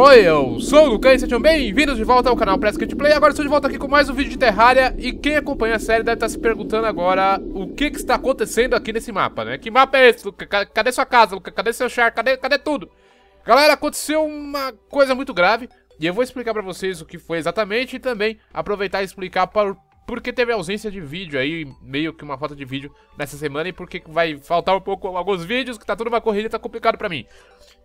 Oi, eu sou o Lucas e sejam bem-vindos de volta ao canal Press Play. Agora estou de volta aqui com mais um vídeo de Terraria e quem acompanha a série deve estar se perguntando agora o que, que está acontecendo aqui nesse mapa, né? Que mapa é esse, Luca? Cadê sua casa, Luca? Cadê seu char? Cadê, cadê tudo? Galera, aconteceu uma coisa muito grave e eu vou explicar pra vocês o que foi exatamente e também aproveitar e explicar por, por que teve ausência de vídeo aí, meio que uma falta de vídeo nessa semana e porque vai faltar um pouco alguns vídeos, que tá tudo uma corrida, tá complicado pra mim.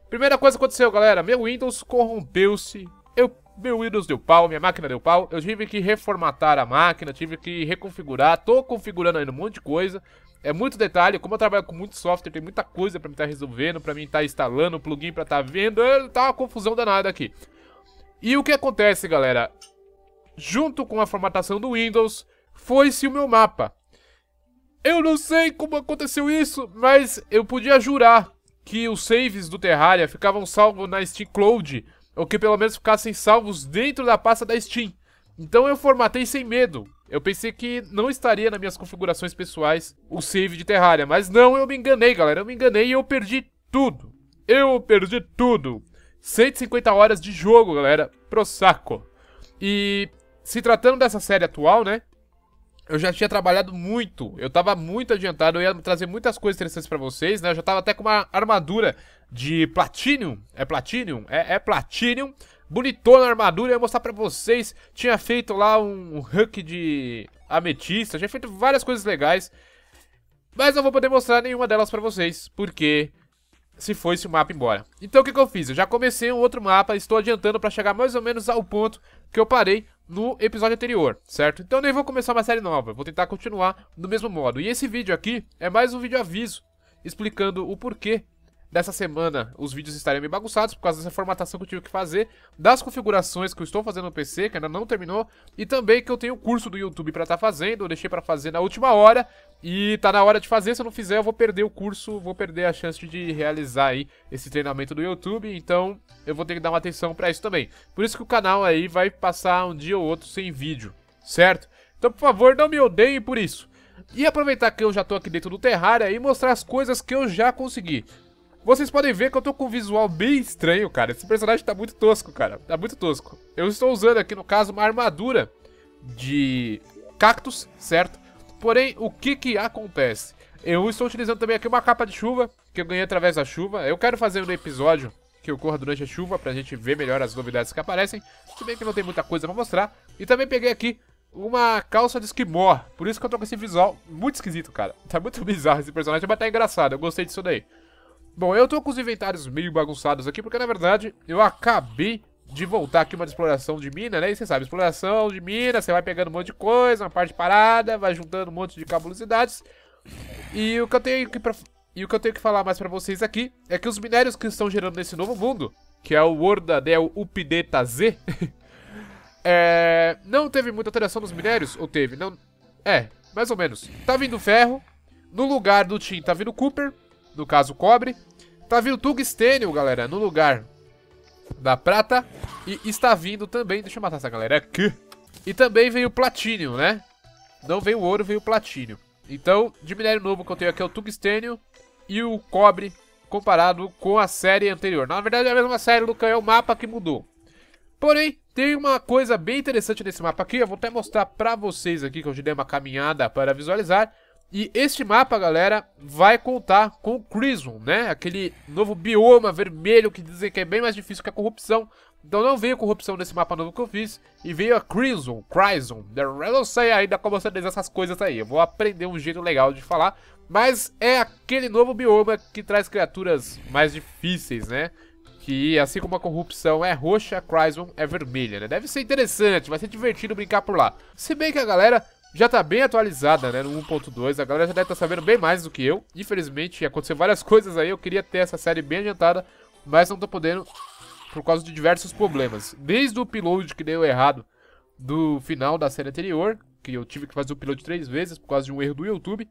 Primeira coisa que aconteceu, galera, meu Windows corrompeu-se. Eu, meu Windows deu pau, minha máquina deu pau. Eu tive que reformatar a máquina, tive que reconfigurar. Tô configurando ainda um monte de coisa. É muito detalhe, como eu trabalho com muito software, tem muita coisa pra mim estar tá resolvendo, pra mim estar tá instalando, plugin pra estar tá vendo. Tá uma confusão danada aqui. E o que acontece, galera? Junto com a formatação do Windows, foi-se o meu mapa. Eu não sei como aconteceu isso, mas eu podia jurar que os saves do Terraria ficavam salvos na Steam Cloud, ou que pelo menos ficassem salvos dentro da pasta da Steam. Então eu formatei sem medo. Eu pensei que não estaria nas minhas configurações pessoais o save de Terraria, mas não, eu me enganei, galera. Eu me enganei e eu perdi tudo. Eu perdi tudo. 150 horas de jogo, galera, pro saco. E se tratando dessa série atual, né? eu já tinha trabalhado muito, eu tava muito adiantado, eu ia trazer muitas coisas interessantes pra vocês, né? Eu já tava até com uma armadura de Platinum, é Platinum? É, é Platinum, bonitona a armadura, eu ia mostrar pra vocês. Tinha feito lá um, um de ametista, tinha feito várias coisas legais, mas não vou poder mostrar nenhuma delas pra vocês, porque se foi esse mapa embora. Então o que, que eu fiz? Eu já comecei um outro mapa, estou adiantando pra chegar mais ou menos ao ponto que eu parei no episódio anterior, certo? Então nem vou começar uma série nova, vou tentar continuar do mesmo modo. E esse vídeo aqui é mais um vídeo aviso, explicando o porquê dessa semana os vídeos estarem meio bagunçados por causa dessa formatação que eu tive que fazer, das configurações que eu estou fazendo no PC, que ainda não terminou, e também que eu tenho o curso do YouTube para estar tá fazendo, eu deixei para fazer na última hora, e tá na hora de fazer, se eu não fizer eu vou perder o curso, vou perder a chance de realizar aí esse treinamento do YouTube, então eu vou ter que dar uma atenção para isso também. Por isso que o canal aí vai passar um dia ou outro sem vídeo, certo? Então por favor não me odeiem por isso. E aproveitar que eu já tô aqui dentro do Terraria e mostrar as coisas que eu já consegui. Vocês podem ver que eu tô com um visual bem estranho, cara. Esse personagem tá muito tosco, cara. Tá muito tosco. Eu estou usando aqui, no caso, uma armadura de cactos, certo? Porém, o que que acontece? Eu estou utilizando também aqui uma capa de chuva, que eu ganhei através da chuva. Eu quero fazer um episódio que ocorra durante a chuva, pra gente ver melhor as novidades que aparecem. Se bem que não tem muita coisa pra mostrar. E também peguei aqui uma calça de esquimó. Por isso que eu tô com esse visual muito esquisito, cara. Tá muito bizarro esse personagem, mas tá engraçado. Eu gostei disso daí. Bom, eu tô com os inventários meio bagunçados aqui, porque na verdade eu acabei de voltar aqui uma exploração de mina, né? E você sabe, exploração de mina, você vai pegando um monte de coisa, uma parte parada, vai juntando um monte de cabulosidades. E o que eu tenho que, e o que, eu tenho que falar mais pra vocês aqui é que os minérios que estão gerando nesse novo mundo, que é o World Del Update Z, é, não teve muita alteração nos minérios, ou teve? Não, é, mais ou menos. Tá vindo ferro, no lugar do Tim tá vindo Cooper, no caso cobre. Tá vindo tungstênio, galera, no lugar da prata. E está vindo também, deixa eu matar essa galera aqui. E também veio platínio, né? Não veio ouro, veio platínio. Então, de minério novo que eu tenho aqui é o tungstênio e o cobre comparado com a série anterior. Na verdade é a mesma série, Luca, é o mapa que mudou. Porém, tem uma coisa bem interessante nesse mapa aqui, eu vou até mostrar pra vocês aqui, que eu já dei uma caminhada para visualizar. E este mapa, galera, vai contar com o Crimson, né? Aquele novo bioma vermelho que dizem que é bem mais difícil que a corrupção. Então não veio corrupção nesse mapa novo que eu fiz. E veio a Crimson, Crimson. Eu não sei ainda como você diz essas coisas aí. Eu vou aprender um jeito legal de falar. Mas é aquele novo bioma que traz criaturas mais difíceis, né? Que assim como a corrupção é roxa, a Crimson é vermelha, né? Deve ser interessante, vai ser divertido brincar por lá. Se bem que a galera já tá bem atualizada, né, no 1.2, a galera já deve estar tá sabendo bem mais do que eu. Infelizmente, aconteceu várias coisas aí, eu queria ter essa série bem adiantada, mas não tô podendo por causa de diversos problemas. Desde o upload que deu errado do final da série anterior, que eu tive que fazer o upload três vezes por causa de um erro do YouTube,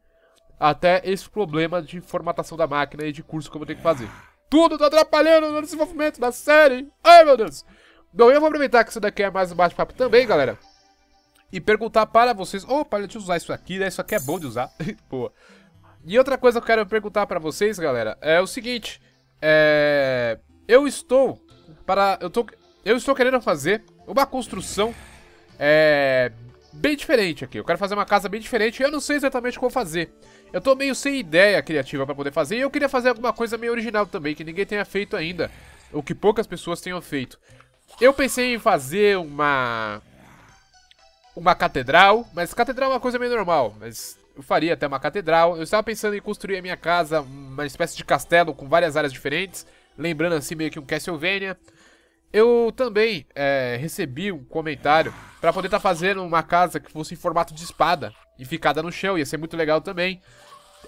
até esse problema de formatação da máquina e de curso que eu vou ter que fazer. Tudo tá atrapalhando no desenvolvimento da série. Ai, meu Deus. Bom, eu vou aproveitar que isso daqui é mais um bate-papo também, galera. E perguntar para vocês... Opa, deixa eu usar isso aqui, né? Isso aqui é bom de usar. Boa. E outra coisa que eu quero perguntar para vocês, galera, é o seguinte. É... Eu estou... Para... Eu, tô... eu estou querendo fazer uma construção... É... Bem diferente aqui. Eu quero fazer uma casa bem diferente eu não sei exatamente como fazer. Eu tô meio sem ideia criativa para poder fazer e eu queria fazer alguma coisa meio original também, que ninguém tenha feito ainda. Ou que poucas pessoas tenham feito. Eu pensei em fazer uma... Uma catedral, mas catedral é uma coisa meio normal, mas eu faria até uma catedral. Eu estava pensando em construir a minha casa, uma espécie de castelo com várias áreas diferentes, lembrando assim meio que um Castlevania. Eu também é, recebi um comentário para poder estar tá fazendo uma casa que fosse em formato de espada e ficada no chão, ia ser muito legal também.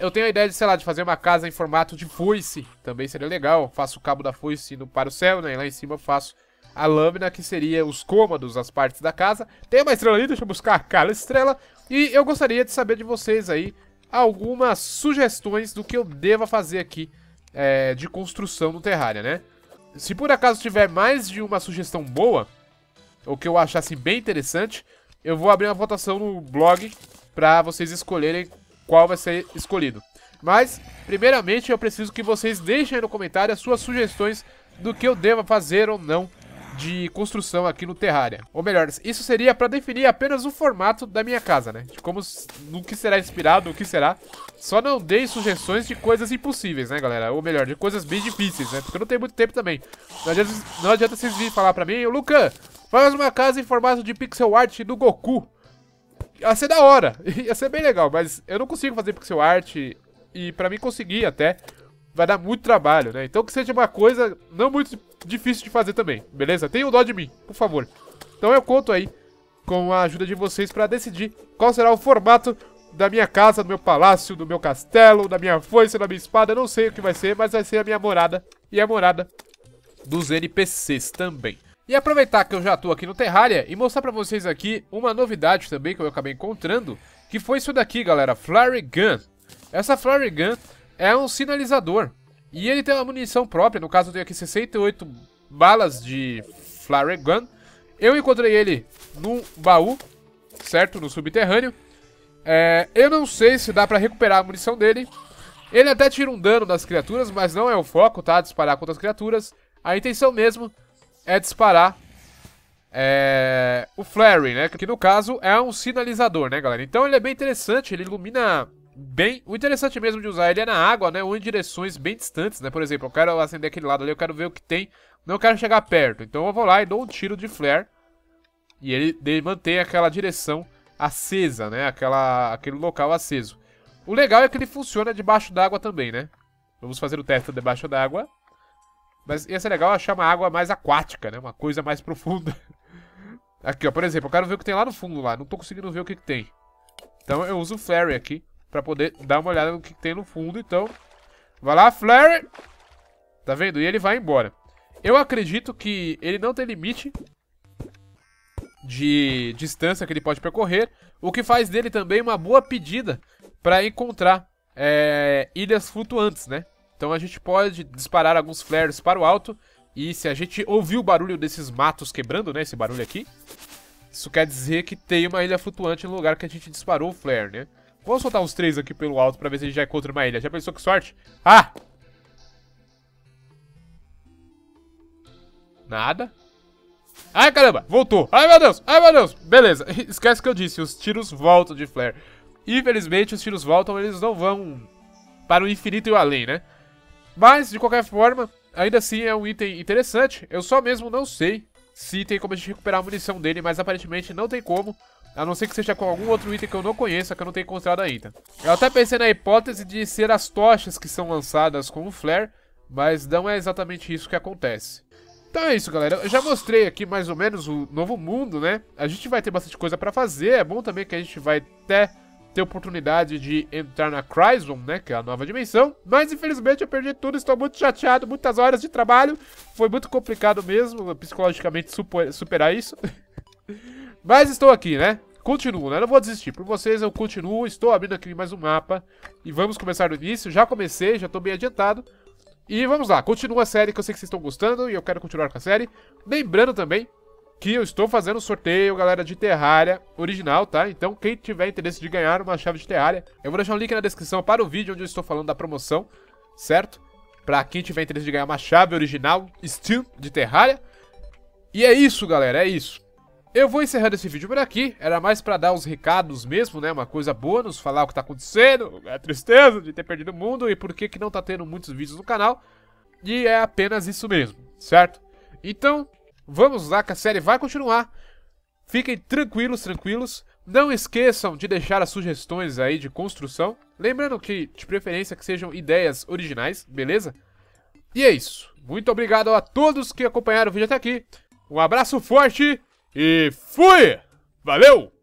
Eu tenho a ideia de, sei lá, de fazer uma casa em formato de foice, também seria legal. Faço o cabo da foice indo para o céu, né, e lá em cima eu faço a lâmina, que seria os cômodos, as partes da casa. Tem uma estrela ali, deixa eu buscar aquela estrela. E eu gostaria de saber de vocês aí algumas sugestões do que eu deva fazer aqui é, de construção no Terraria, né? Se por acaso tiver mais de uma sugestão boa, ou que eu achasse bem interessante, eu vou abrir uma votação no blog para vocês escolherem qual vai ser escolhido. Mas, primeiramente, eu preciso que vocês deixem aí no comentário as suas sugestões do que eu deva fazer ou não de construção aqui no Terraria. Ou melhor, isso seria para definir apenas o formato da minha casa, né? De como, no que será inspirado, o que será. Só não dei sugestões de coisas impossíveis, né, galera? Ou melhor, de coisas bem difíceis, né? Porque eu não tenho muito tempo também. Não adianta, não adianta vocês virem falar pra mim, Luca, faz uma casa em formato de pixel art do Goku. Ia ser da hora, ia ser bem legal, mas eu não consigo fazer pixel art e pra mim conseguir até vai dar muito trabalho, né? Então que seja uma coisa não muito difícil de fazer também, beleza? Tenha o dó de mim, por favor. Então eu conto aí com a ajuda de vocês para decidir qual será o formato da minha casa, do meu palácio, do meu castelo, da minha foice, da minha espada, não sei o que vai ser, mas vai ser a minha morada e a morada dos NPCs também. E aproveitar que eu já tô aqui no Terraria e mostrar pra vocês aqui uma novidade também que eu acabei encontrando, que foi isso daqui, galera, Flare Gun. Essa Flare Gun é um sinalizador. E ele tem uma munição própria, no caso eu tenho aqui 68 balas de Flare Gun. Eu encontrei ele num baú, certo? No subterrâneo. É, eu não sei se dá pra recuperar a munição dele. Ele até tira um dano das criaturas, mas não é o foco, tá? Disparar contra as criaturas. A intenção mesmo é disparar é, o Flare, né? Que no caso é um sinalizador, né, galera? Então ele é bem interessante, ele ilumina bem... O interessante mesmo de usar ele é na água, né? Ou em direções bem distantes, né? Por exemplo, eu quero acender aquele lado ali, eu quero ver o que tem. Não quero chegar perto. Então eu vou lá e dou um tiro de flare. E ele, mantém aquela direção acesa, né? Aquela, aquele local aceso. O legal é que ele funciona debaixo d'água também, né? Vamos fazer o teste debaixo d'água. Mas ia ser legal achar uma água mais aquática, né? Uma coisa mais profunda. Aqui, ó, por exemplo, eu quero ver o que tem lá no fundo lá. Não tô conseguindo ver o que, que tem. Então eu uso o Flare aqui pra poder dar uma olhada no que tem no fundo. Então, vai lá, Flare. Tá vendo? E ele vai embora. Eu acredito que ele não tem limite de distância que ele pode percorrer, o que faz dele também uma boa pedida para encontrar é, ilhas flutuantes, né? Então a gente pode disparar alguns flares para o alto e se a gente ouvir o barulho desses matos quebrando, né, esse barulho aqui, isso quer dizer que tem uma ilha flutuante no lugar que a gente disparou o flare, né? Vamos soltar uns três aqui pelo alto pra ver se a gente já encontra uma ilha. Já pensou que sorte? Ah! Nada. Ai, caramba! Voltou! Ai, meu Deus! Ai, meu Deus! Beleza, esquece que eu disse, os tiros voltam de flare. Infelizmente, os tiros voltam, eles não vão para o infinito e o além, né? Mas, de qualquer forma, ainda assim é um item interessante. Eu só mesmo não sei se tem como a gente recuperar a munição dele, mas aparentemente não tem como. A não ser que seja com algum outro item que eu não conheça, que eu não tenho encontrado ainda. Eu até pensei na hipótese de ser as tochas que são lançadas com o flare, mas não é exatamente isso que acontece. Então é isso, galera. Eu já mostrei aqui mais ou menos o novo mundo, né? A gente vai ter bastante coisa pra fazer. É bom também que a gente vai até ter oportunidade de entrar na Cryzon, né? Que é a nova dimensão. Mas infelizmente eu perdi tudo. Estou muito chateado. Muitas horas de trabalho. Foi muito complicado mesmo, psicologicamente, superar isso. Mas estou aqui, né? Continuo, né? Não vou desistir. Por vocês eu continuo, estou abrindo aqui mais um mapa. E vamos começar do início. Já comecei, já estou bem adiantado. E vamos lá, continua a série que eu sei que vocês estão gostando e eu quero continuar com a série. Lembrando também que eu estou fazendo sorteio, galera, de Terraria original, tá? Então, quem tiver interesse de ganhar uma chave de Terraria, eu vou deixar um link na descrição para o vídeo onde eu estou falando da promoção, certo? Pra quem tiver interesse de ganhar uma chave original Steam de Terraria. E é isso, galera, é isso. Eu vou encerrando esse vídeo por aqui, era mais pra dar os recados mesmo, né, uma coisa boa, nos falar o que tá acontecendo, a tristeza de ter perdido o mundo e por que que não tá tendo muitos vídeos no canal. E é apenas isso mesmo, certo? Então, vamos lá que a série vai continuar. Fiquem tranquilos, tranquilos. Não esqueçam de deixar as sugestões aí de construção. Lembrando que, de preferência, que sejam ideias originais, beleza? E é isso. Muito obrigado a todos que acompanharam o vídeo até aqui. Um abraço forte e fui! Valeu!